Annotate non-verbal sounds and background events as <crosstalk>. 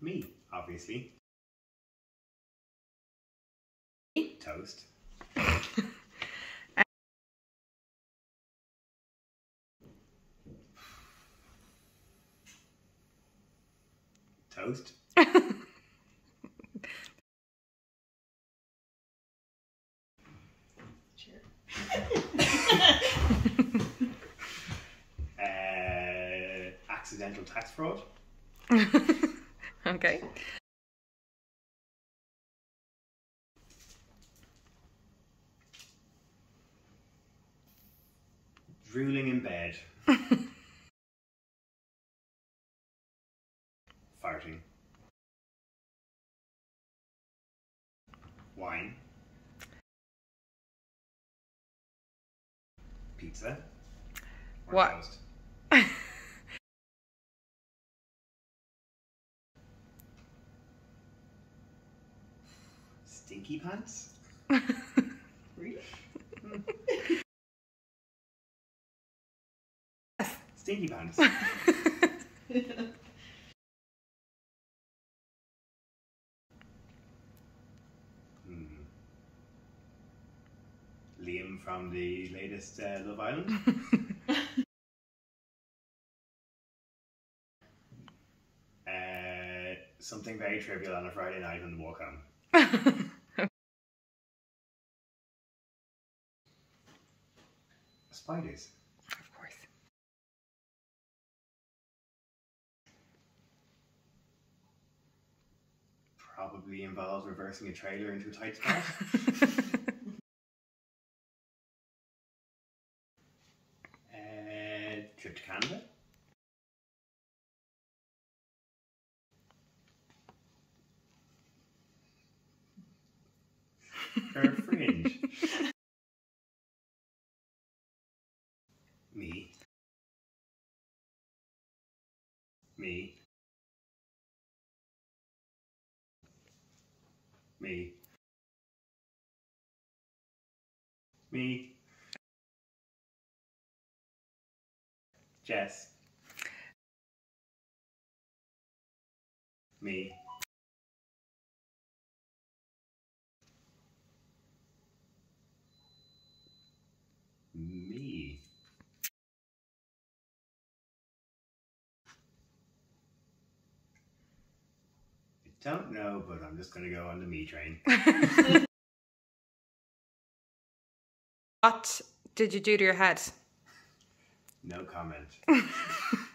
Me, obviously. Toast. Toast. <laughs> uh, accidental tax fraud. <laughs> okay. Drooling in bed. <laughs> Farting. Wine. Pizza. Or What? <laughs> Stinky pants? <laughs> Really? <laughs> Stinky pants. <laughs> Hmm. Liam from the latest uh, Love Island. uh, something very trivial on a Friday night on the walk home. Spiders. of course. Probably involves reversing a trailer into a tight <laughs> spot. uh, trip to Canada. Her fringe. <laughs> Me. Me. Me. Me. Jess. Me. Don't know, but I'm just gonna go on the me train. <laughs> what did you do to your head? No comment. <laughs>